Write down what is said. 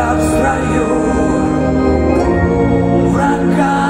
я в строю врага.